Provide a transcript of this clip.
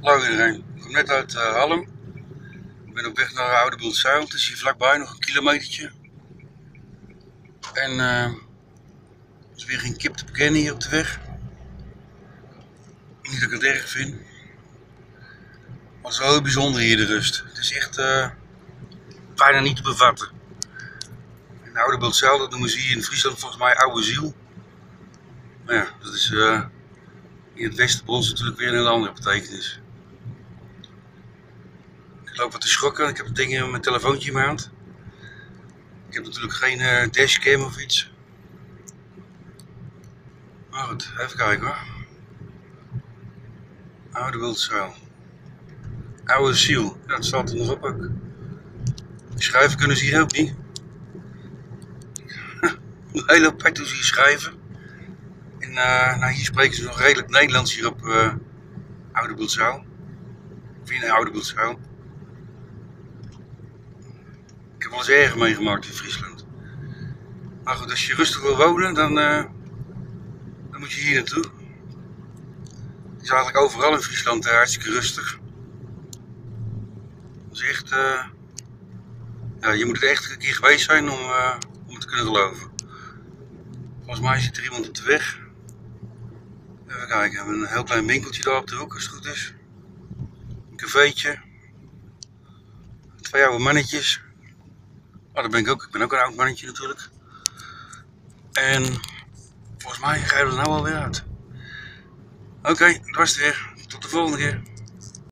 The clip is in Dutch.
Hallo iedereen, ik kom net uit uh, Halm. Ik ben op weg naar Oude Zuil. Het is hier vlakbij, nog een kilometertje. En uh, er is weer geen kip te bekennen hier op de weg. Niet dat ik het erg vind. Maar het is wel heel bijzonder hier de rust. Het is echt uh, bijna niet te bevatten. In Oude Bultzuil, dat noemen ze hier in Friesland volgens mij Oude Ziel. Maar ja, dat is in het Westerbos natuurlijk weer een hele andere betekenis. Wat te schrokken, ik heb het ding in mijn telefoontje in mijn hand. Ik heb natuurlijk geen uh, dashcam of iets. Maar goed, even kijken hoor. Oude Wildzuil. Oude ziel, ja, dat staat er nog op ook. Schrijven kunnen ze hier ook niet. Een hele apart schrijven. En uh, nou, hier spreken ze nog redelijk Nederlands hier op uh, Oude Boeltzuil. Of in Oude Boeltzuil. Ik heb wel eens erger meegemaakt in Friesland. Maar goed, als je rustig wil wonen, dan, uh, dan moet je hier naartoe. Het is eigenlijk overal in Friesland hartstikke rustig. Het is echt... ja, je moet er echt een keer geweest zijn om, om het te kunnen geloven. Volgens mij zit er iemand op de weg. Even kijken, we hebben een heel klein winkeltje daar op de hoek als het goed is. Een cafeetje. Twee oude mannetjes. Oh, daar ben ik ook. Ik ben ook een oud mannetje natuurlijk. En volgens mij rijden we er nou alweer uit. Oké, dat was het weer. Tot de volgende keer.